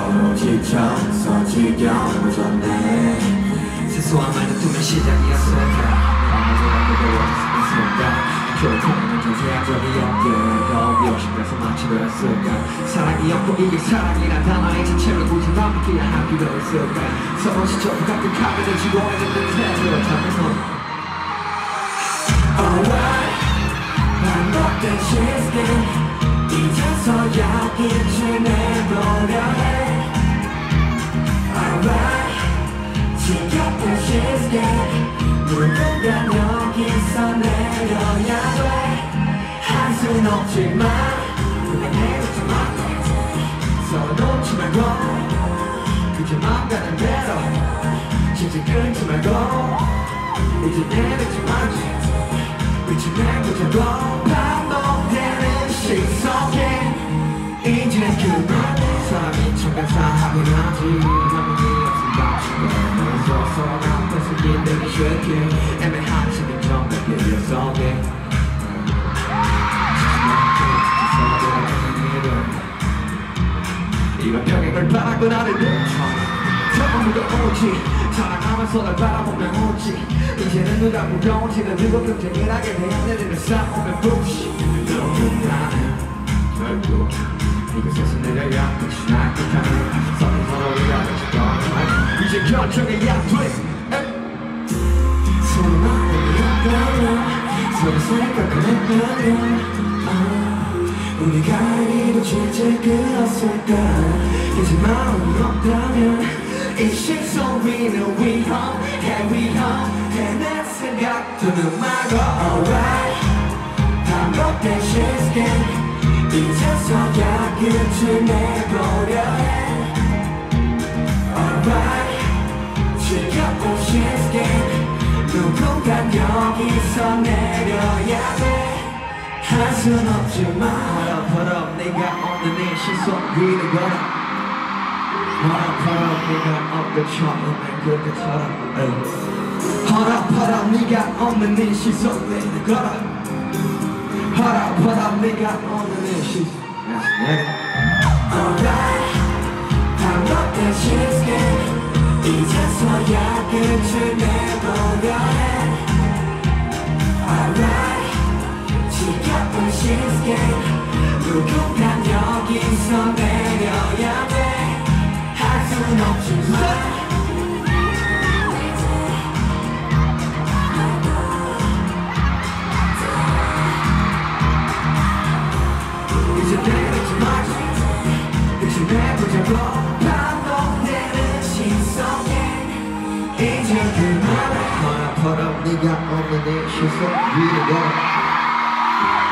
서로 지경 부정돼 세수한 말도 두면 시작이었을까 아무도 배웠을까 교통은 존재한 적이 없게 더 미워심에서 마치 그랬을까? 사랑이 없고 이게 사랑이란 단어의 자체를 굳이 할 필요 있을까? 서로 지쳐도 가끔 카드를 쥐고 있는 듯해 잠에서. Alright. 반복된 시스템 이제서야 끝 시스템 누군가 여기서 내려야 돼. 한순 없지만 그냥 내려지 마. 서로 놓지 말고. 그저 맘 가는 대로. 진짜 끊지 말고. 이제 내리지 말지. 끝이 내보자고. 반복되는 시속에 이제 그만. 사람이 청가사하고 나지. 아무리 없은 감정에 쉽게 애매한 정답 예배 속에 이런 병행을 바라고 나를 멈춰 처음부터 오지. 사랑하면서 날 바라보면 오지. 이제는 누가 무거운지는 누가 긍정이라게 대하늘을 싸우면 부시 너는 나는 결국 이곳에서 내려야 끝이 날 듯하네 서로 서로를 알아주고 이제 결정해야 돼 생각을 했다면 우리가 이루어질지 그었을까? 이제 마음이 없다면 이 식소리는 위험해 위험해 내 생각들은 말고. Alright. 반복된 시스템. 이제서야 끝을 내보려 해 할 순 없지만 허럽허럽 네가 없는 이 시선 위를 걸어 허럽허럽 네가 없던 그때처럼 에이. 허럽허럽 네가 없는 이 시선 위를 걸어 허럽허럽 네가 없는 이 시선 Alright. 반복된 시스템 이제서야 끝을 내보려. 해 시스템 누군가 여기서 내려야 돼할 순 없지만 이제 내리지 말지. 이제 내보자고 반복되는 시선에 이제 그만해. 허럽허럽 네가 없는 이 시선 위를 걸어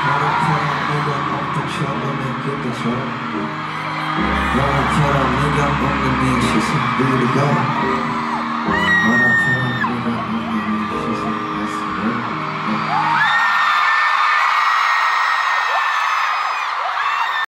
허럽허럽 네가 없던 처음엔 그때처럼 너처럼 네가 없는 이 시선 위를 걸어